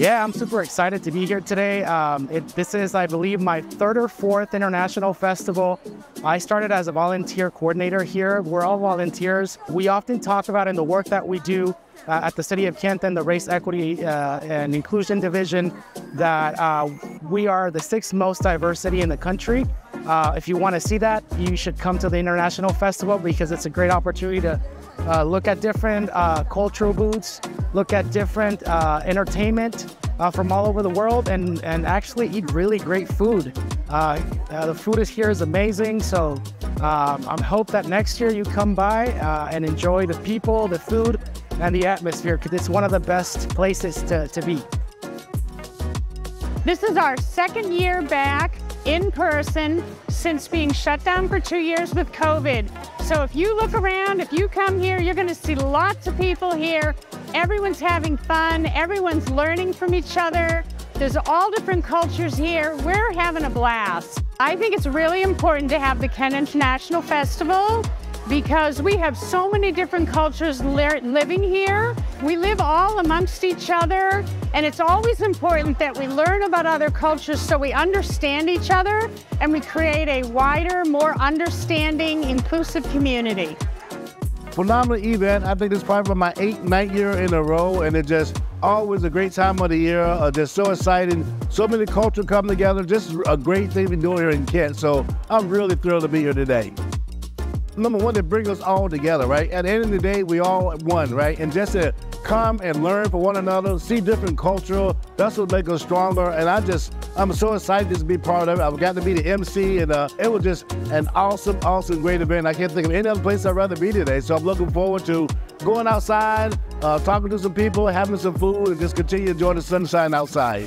Yeah, I'm super excited to be here today. Um, it, this is, I believe, my third or fourth international festival. I started as a volunteer coordinator here. We're all volunteers. We often talk about in the work that we do uh, at the City of Kent, the Race Equity uh, and Inclusion Division, that uh, we are the sixth most diverse city in the country. Uh, if you want to see that, you should come to the International Festival because it's a great opportunity to uh, look at different uh, cultural booths, look at different uh, entertainment uh, from all over the world, and, and actually eat really great food. Uh, uh, the food is here is amazing, so um, I hope that next year you come by and enjoy the people, the food, and the atmosphere because it's one of the best places to, to be. This is our second year back in person since being shut down for two years with COVID. So if you look around, if you come here, you're gonna see lots of people here. Everyone's having fun, everyone's learning from each other. There's all different cultures here. We're having a blast. I think it's really important to have the Kent International Festival because we have so many different cultures living here. We live all amongst each other, and it's always important that we learn about other cultures so we understand each other and we create a wider, more understanding, inclusive community. Phenomenal event. I think this is probably my eighth, ninth year in a row, and it just always a great time of the year. Uh, just so exciting. So many cultures come together. Just a great thing to doing here in Kent. So I'm really thrilled to be here today number one, to bring us all together, right? At the end of the day, we all one, right? And just to come and learn from one another, see different cultural, that's what makes us stronger. And I just, I'm so excited to be part of it. I've got to be the MC, and uh, it was just an awesome, awesome, great event. I can't think of any other place I'd rather be today. So I'm looking forward to going outside, uh, talking to some people, having some food, and just continue to enjoy the sunshine outside.